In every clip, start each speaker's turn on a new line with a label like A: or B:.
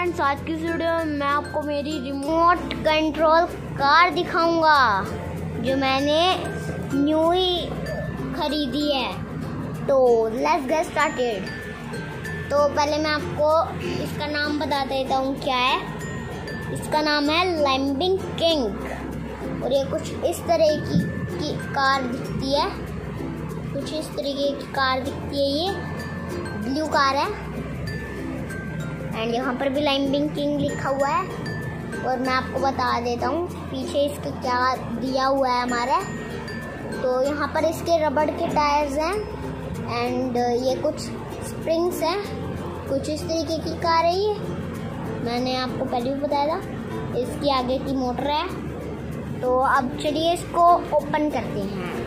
A: Friends आज की video में मैं आपको मेरी रिमोट कंट्रोल कार दिखाऊँगा जो मैंने न्यू ही खरीदी है। तो लेट्स गेट स्टार्टेड तो पहले मैं आपको इसका नाम बता देता हूँ क्या है? इसका नाम है लैम्बिंग किंग और ये कुछ इस तरह की, की कार दिखती है। कुछ इस तरीके की कार दिखती है ये। ब्लू कार है। एंड यहाँ पर भी लाइम किंग लिखा हुआ है। और मैं आपको बता देता हूँ, पीछे इसके क्या दिया हुआ है हमारा। तो यहाँ पर इसके रबड़ के टायर्स हैं। एंड ये कुछ स्प्रिंग्स हैं। कुछ इस तरीके की कार है ये। मैंने आपको पहले भी बताया था, इसकी आगे की मोटर है। तो अब चलिए इसको ओपन करते हैं।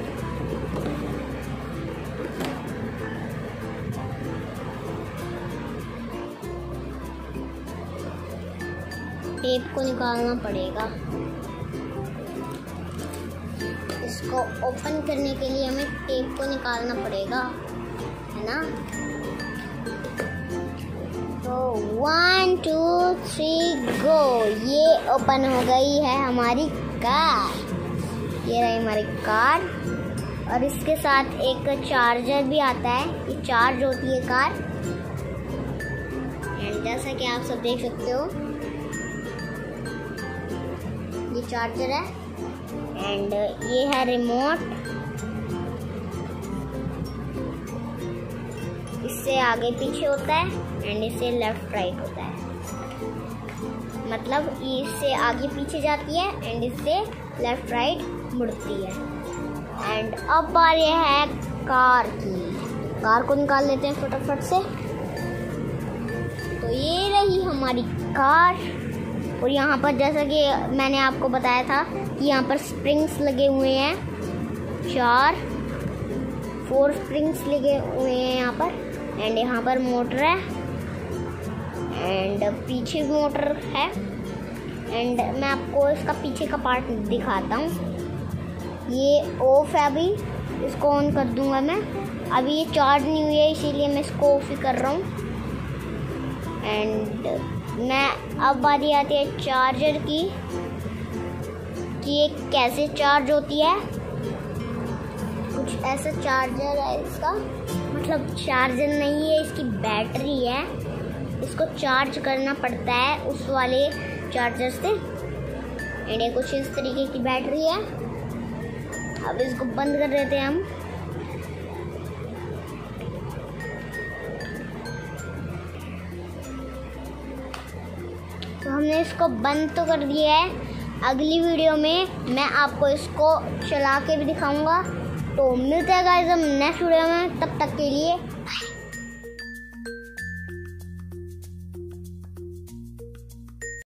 A: टेप को निकालना पड़ेगा। इसको ओपन करने के लिए हमें टेप को निकालना पड़ेगा, है ना? तो वन टू थ्री गो ये ओपन हो गई है हमारी कार। ये रही हमारी कार। और इसके साथ एक चार्जर भी आता है। ये चार्ज होती है कार। एंड जैसा कि आप सब देख सकते हो ये चार्जर है एंड ये है रिमोट इससे आगे पीछे होता है एंड इससे लेफ़्ट राइट होता है। मतलब इससे आगे पीछे जाती है एंड इससे लेफ़्ट राइट मुड़ती है। एंड अब बार ये है कार की। कार को निकाल लेते हैं फटाफट से। तो ये रही हमारी कार। और यहाँ पर जैसा कि मैंने आपको बताया था कि यहाँ पर स्प्रिंग्स लगे हुए हैं। चार फोर स्प्रिंग्स लगे हुए हैं यहाँ पर। एंड यहाँ पर मोटर है। एंड पीछे भी मोटर है। एंड मैं आपको इसका पीछे का पार्ट दिखाता हूँ। ये ऑफ़ है अभी। इसको ऑन कर दूँगा मैं। अभी ये चार्ज नहीं हुई है, इसीलिए मैं इसको ऑफ़ ही कर रहा हूँ। एंड मैं अब बारी आती है चार्जर की, कि ये कैसे चार्ज होती है। कुछ ऐसा चार्जर है इसका मतलब चार्जर नहीं है, इसकी बैटरी है। इसको चार्ज करना पड़ता है उस वाले चार्जर से। ये कुछ इस तरीके की बैटरी है। अब इसको बंद कर देते हैं हम। हमने इसको बंद तो कर दिया है। अगली वीडियो में मैं आपको इसको चला के भी दिखाऊँगा। तो मिलते हैं गाइस हम नेक्स्ट वीडियो में। तब तक के लिए बाय